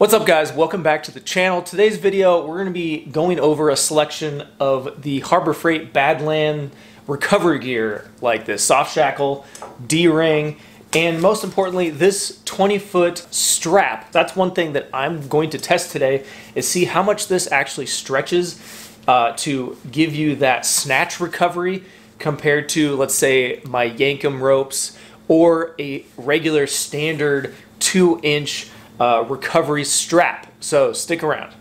What's up guys, welcome back to the channel. Today's video, we're gonna be going over a selection of the Harbor Freight Badland recovery gear like this soft shackle, D-ring, and most importantly, this 20 foot strap. That's one thing that I'm going to test today is see how much this actually stretches uh, to give you that snatch recovery compared to, let's say, my Yankum ropes or a regular standard two inch uh, recovery strap. So stick around.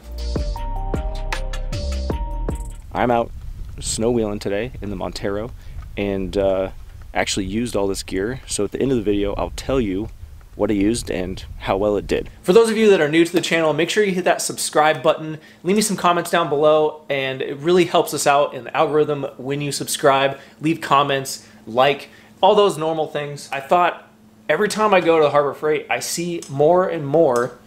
I'm out snow wheeling today in the Montero and uh, actually used all this gear. So at the end of the video, I'll tell you what I used and how well it did. For those of you that are new to the channel, make sure you hit that subscribe button. Leave me some comments down below and it really helps us out in the algorithm when you subscribe. Leave comments, like, all those normal things. I thought every time I go to the Harbor Freight, I see more and more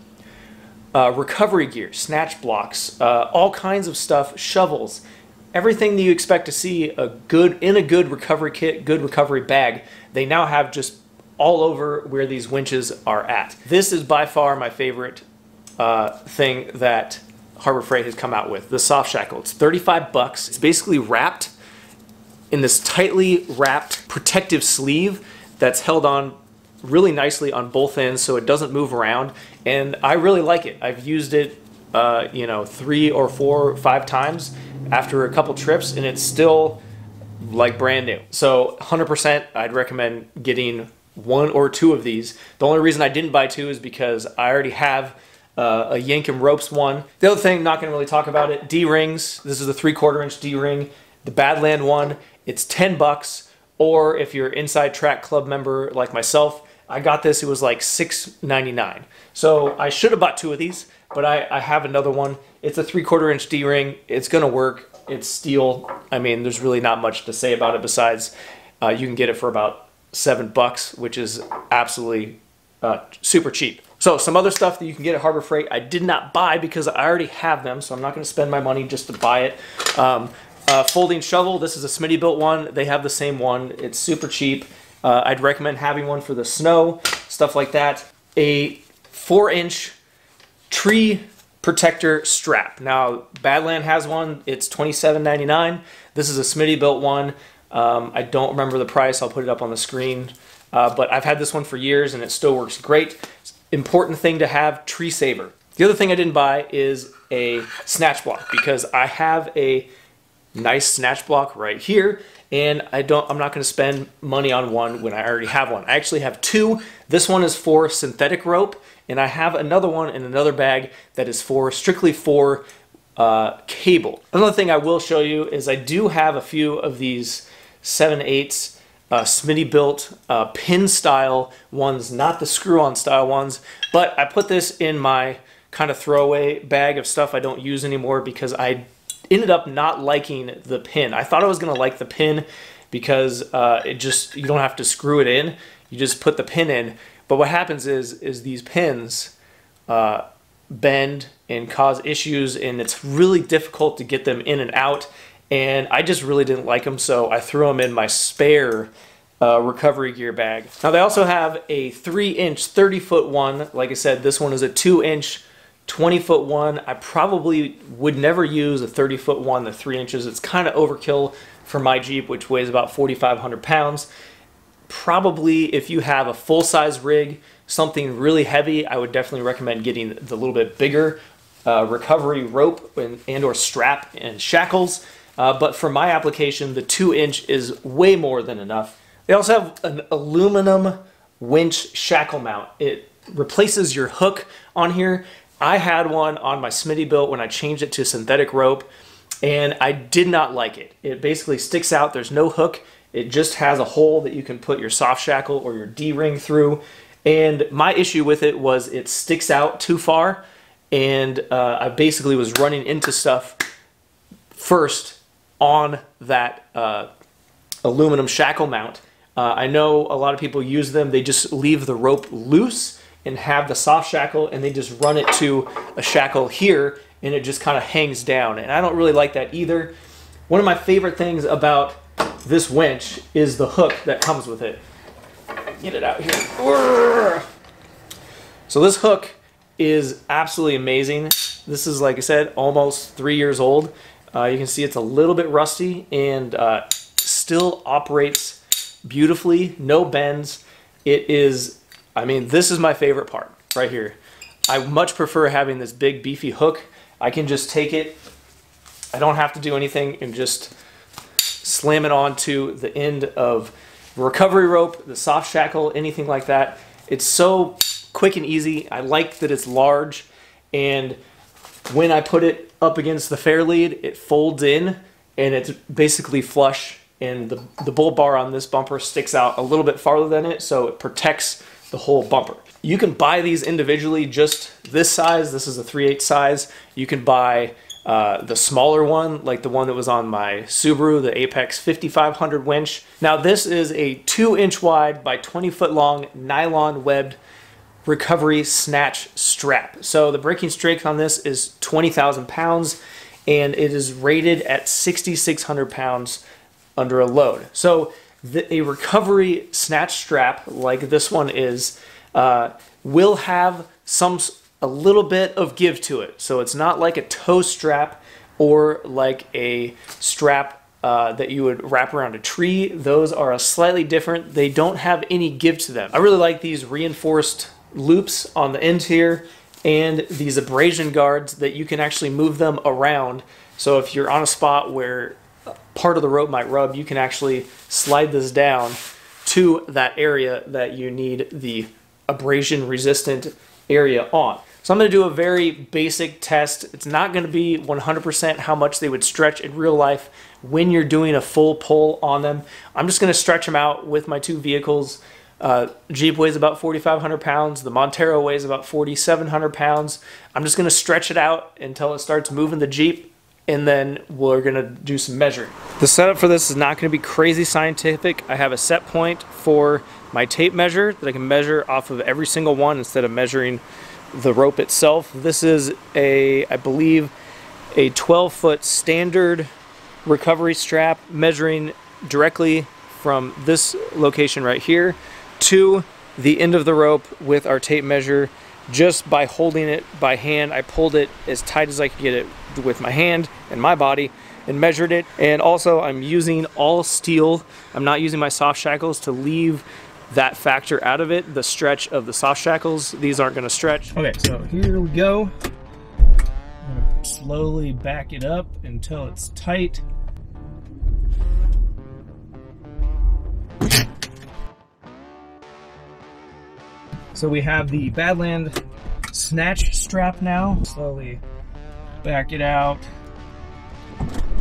uh, recovery gear, snatch blocks, uh, all kinds of stuff, shovels, everything that you expect to see a good in a good recovery kit, good recovery bag. They now have just all over where these winches are at. This is by far my favorite uh, thing that Harbor Freight has come out with, the soft shackle. It's 35 bucks. It's basically wrapped in this tightly wrapped protective sleeve that's held on really nicely on both ends so it doesn't move around and I really like it. I've used it uh, you know three or four five times after a couple trips and it's still like brand new. So 100% I'd recommend getting one or two of these. The only reason I didn't buy two is because I already have uh, a Yankum Ropes one. The other thing, not gonna really talk about it, D-rings. This is the three quarter inch D-ring. The Badland one, it's 10 bucks. Or if you're Inside Track Club member like myself, I got this, it was like $6.99. So I should have bought two of these, but I, I have another one. It's a three quarter inch D-ring. It's gonna work. It's steel. I mean, there's really not much to say about it besides uh, you can get it for about seven bucks, which is absolutely uh, super cheap. So some other stuff that you can get at Harbor Freight, I did not buy because I already have them, so I'm not gonna spend my money just to buy it. Um, uh, folding shovel, this is a Smittybilt one. They have the same one. It's super cheap. Uh, I'd recommend having one for the snow, stuff like that. A four inch tree protector strap. Now, Badland has one. It's $27.99. This is a Smittybilt one. Um, I don't remember the price. I'll put it up on the screen. Uh, but I've had this one for years and it still works great. Important thing to have, tree saver. The other thing I didn't buy is a snatch block because I have a nice snatch block right here and I don't I'm not going to spend money on one when I already have one. I actually have two. This one is for synthetic rope and I have another one in another bag that is for strictly for uh, cable. Another thing I will show you is I do have a few of these 7 8 uh, Smittybilt uh, pin style ones, not the screw-on style ones, but I put this in my kind of throwaway bag of stuff I don't use anymore because I ended up not liking the pin. I thought I was going to like the pin because uh, it just, you don't have to screw it in. You just put the pin in. But what happens is, is these pins uh, bend and cause issues and it's really difficult to get them in and out. And I just really didn't like them, so I threw them in my spare uh, recovery gear bag. Now they also have a three inch, 30 foot one. Like I said, this one is a two inch 20 foot one. I probably would never use a 30 foot one, the three inches. It's kind of overkill for my Jeep, which weighs about 4,500 pounds. Probably if you have a full size rig, something really heavy, I would definitely recommend getting the little bit bigger uh, recovery rope and, and, or strap and shackles. Uh, but for my application, the two inch is way more than enough. They also have an aluminum winch shackle mount. It replaces your hook on here I had one on my Smitty Smittybilt when I changed it to synthetic rope and I did not like it. It basically sticks out, there's no hook, it just has a hole that you can put your soft shackle or your D-ring through. And my issue with it was it sticks out too far and uh, I basically was running into stuff first on that uh, aluminum shackle mount. Uh, I know a lot of people use them, they just leave the rope loose and have the soft shackle and they just run it to a shackle here and it just kind of hangs down. And I don't really like that either. One of my favorite things about this winch is the hook that comes with it. Get it out here. So this hook is absolutely amazing. This is, like I said, almost three years old. Uh, you can see it's a little bit rusty and uh, still operates beautifully, no bends. It is, I mean, this is my favorite part right here. I much prefer having this big beefy hook. I can just take it, I don't have to do anything and just slam it onto the end of recovery rope, the soft shackle, anything like that. It's so quick and easy. I like that it's large and when I put it up against the fair lead, it folds in and it's basically flush and the, the bull bar on this bumper sticks out a little bit farther than it so it protects the whole bumper. You can buy these individually just this size. This is a 3 8 size. You can buy uh, the smaller one, like the one that was on my Subaru, the Apex 5500 winch. Now this is a 2 inch wide by 20 foot long nylon webbed recovery snatch strap. So the breaking strength on this is 20,000 pounds and it is rated at 6,600 pounds under a load. So the, a recovery snatch strap like this one is uh, will have some a little bit of give to it. So it's not like a tow strap or like a strap uh, that you would wrap around a tree. Those are a slightly different. They don't have any give to them. I really like these reinforced loops on the end here and these abrasion guards that you can actually move them around. So if you're on a spot where part of the rope might rub, you can actually slide this down to that area that you need the abrasion resistant area on. So I'm going to do a very basic test. It's not going to be 100% how much they would stretch in real life when you're doing a full pull on them. I'm just going to stretch them out with my two vehicles. Uh, Jeep weighs about 4,500 pounds. The Montero weighs about 4,700 pounds. I'm just going to stretch it out until it starts moving the Jeep and then we're gonna do some measuring. The setup for this is not gonna be crazy scientific. I have a set point for my tape measure that I can measure off of every single one instead of measuring the rope itself. This is a, I believe, a 12 foot standard recovery strap measuring directly from this location right here to the end of the rope with our tape measure just by holding it by hand. I pulled it as tight as I could get it with my hand and my body and measured it. And also I'm using all steel. I'm not using my soft shackles to leave that factor out of it, the stretch of the soft shackles. These aren't gonna stretch. Okay, so here we go. I'm gonna slowly back it up until it's tight. So we have the Badland snatch strap now. Slowly back it out.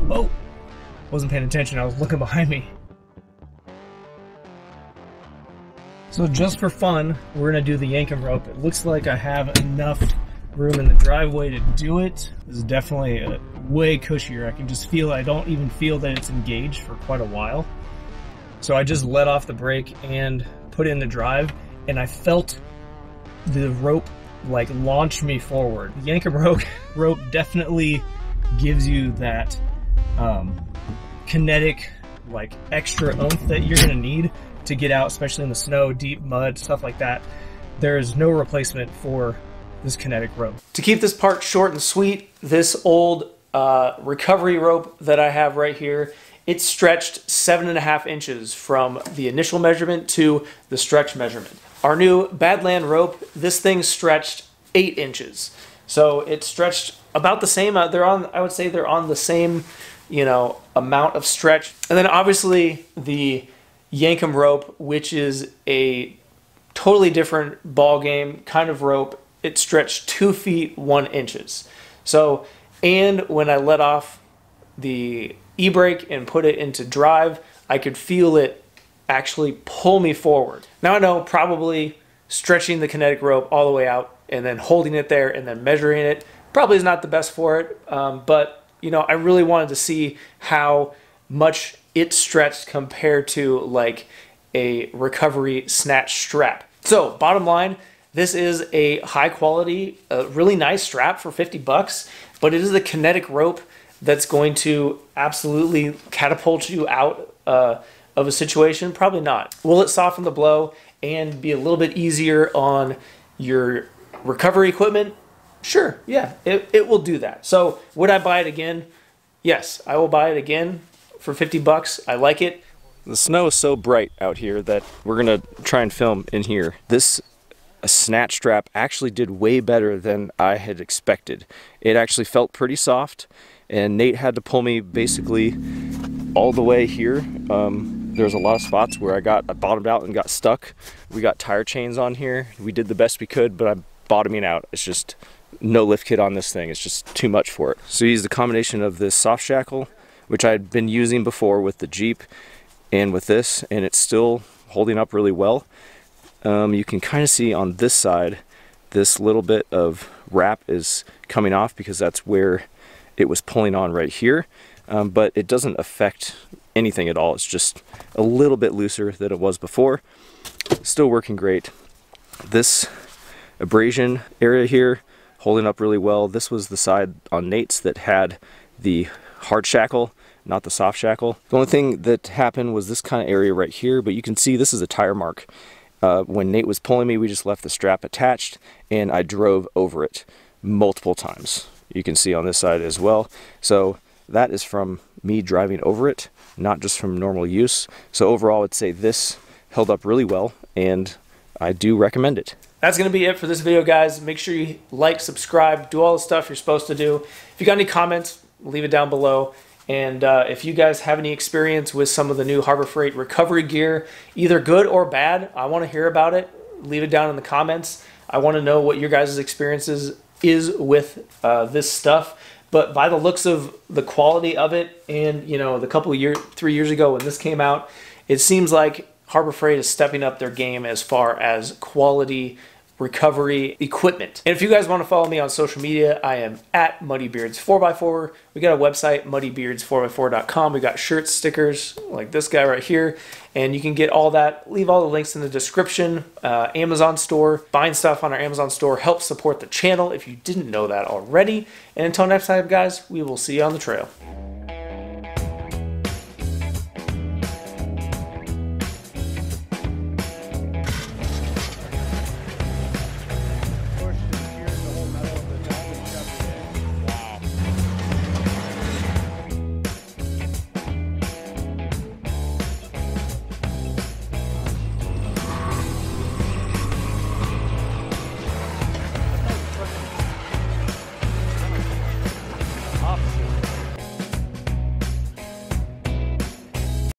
Whoa! Wasn't paying attention, I was looking behind me. So just for fun, we're gonna do the Yankum rope. It looks like I have enough room in the driveway to do it. This is definitely a, way cushier. I can just feel, I don't even feel that it's engaged for quite a while. So I just let off the brake and put in the drive and I felt the rope like launch me forward. The Yankum rope, rope definitely gives you that um, kinetic, like extra oomph that you're gonna need to get out, especially in the snow, deep mud, stuff like that. There is no replacement for this kinetic rope. To keep this part short and sweet, this old uh, recovery rope that I have right here, it's stretched seven and a half inches from the initial measurement to the stretch measurement. Our new Badland rope, this thing stretched eight inches. So it stretched about the same. Uh, they're on, I would say they're on the same, you know, amount of stretch. And then obviously the Yankum rope, which is a totally different ball game kind of rope. It stretched two feet one inches. So, and when I let off the e-brake and put it into drive, I could feel it actually pull me forward. Now I know probably stretching the kinetic rope all the way out and then holding it there and then measuring it probably is not the best for it. Um, but you know, I really wanted to see how much it stretched compared to like a recovery snatch strap. So bottom line, this is a high quality, a really nice strap for 50 bucks, but it is a kinetic rope that's going to absolutely catapult you out uh, of a situation? Probably not. Will it soften the blow and be a little bit easier on your recovery equipment, sure, yeah, it, it will do that. So would I buy it again? Yes, I will buy it again for 50 bucks. I like it. The snow is so bright out here that we're gonna try and film in here. This snatch strap actually did way better than I had expected. It actually felt pretty soft and Nate had to pull me basically all the way here. Um, there's a lot of spots where I got I bottomed out and got stuck. We got tire chains on here. We did the best we could, but I'm bottoming out. It's just no lift kit on this thing. It's just too much for it. So we used the combination of this soft shackle, which I'd been using before with the Jeep and with this, and it's still holding up really well. Um, you can kind of see on this side, this little bit of wrap is coming off because that's where it was pulling on right here. Um, but it doesn't affect anything at all. It's just a little bit looser than it was before. Still working great. This abrasion area here holding up really well. This was the side on Nate's that had the hard shackle, not the soft shackle. The only thing that happened was this kind of area right here, but you can see this is a tire mark. Uh, when Nate was pulling me, we just left the strap attached and I drove over it multiple times. You can see on this side as well. So that is from me driving over it, not just from normal use. So overall, I'd say this held up really well and I do recommend it. That's going to be it for this video, guys. Make sure you like, subscribe, do all the stuff you're supposed to do. If you got any comments, leave it down below. And uh, if you guys have any experience with some of the new Harbor Freight recovery gear, either good or bad, I want to hear about it. Leave it down in the comments. I want to know what your guys' experiences is with uh, this stuff. But by the looks of the quality of it, and you know, the couple of years, three years ago when this came out, it seems like Harbor Freight is stepping up their game as far as quality recovery equipment. And if you guys want to follow me on social media, I am at MuddyBeards4x4. We got a website, muddybeards4x4.com. We got shirts, stickers, like this guy right here. And you can get all that. Leave all the links in the description. Uh, Amazon store. Buying stuff on our Amazon store helps support the channel if you didn't know that already. And until next time, guys, we will see you on the trail.